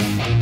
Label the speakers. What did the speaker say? Speaker 1: Bye.